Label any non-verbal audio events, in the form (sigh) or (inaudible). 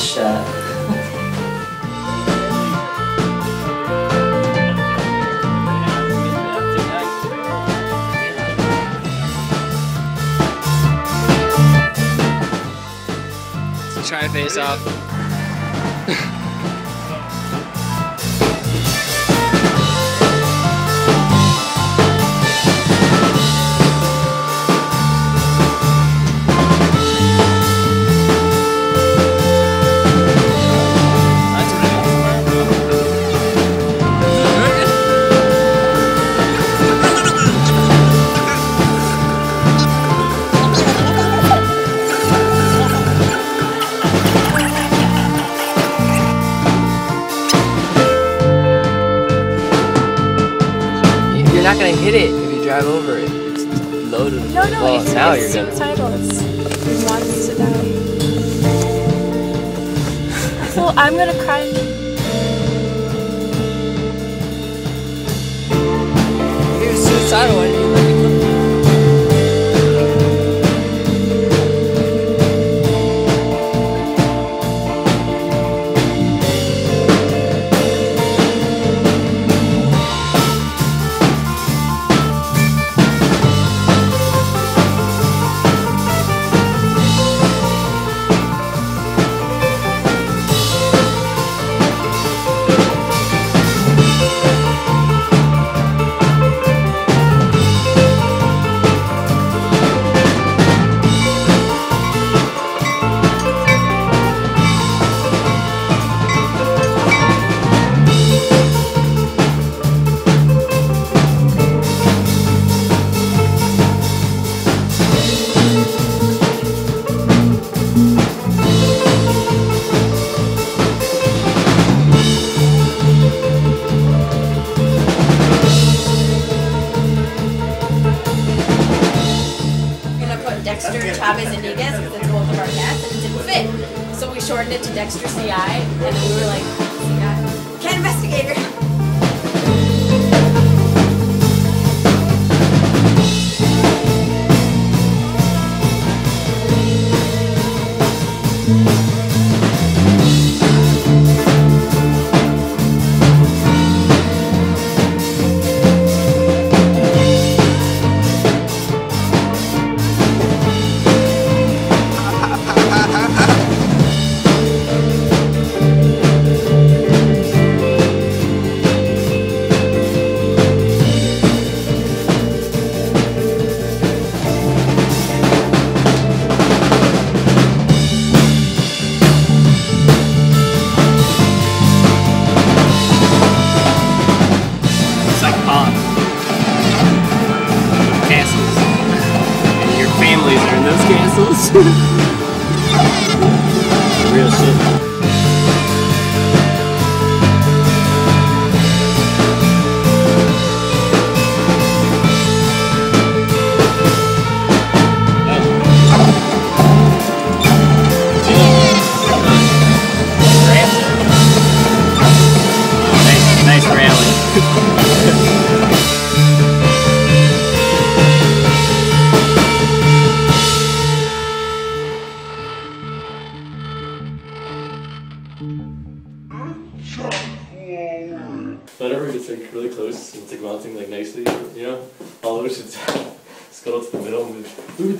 Shirt. (laughs) Try to face off. (laughs) not gonna hit it if you drive over it. It's loaded. No, no, well, it's, now it's you're gonna. It's, it wants to die. (laughs) well, I'm gonna cry. Dexter Chavez Iniguez because it's both of our cats and it didn't fit. So we shortened it to Dexter CI and then we were like, CI, cat investigator. It's Real shit. Like really close and it's like mounting like nicely, you know, all of us should scuttle to the middle and be like,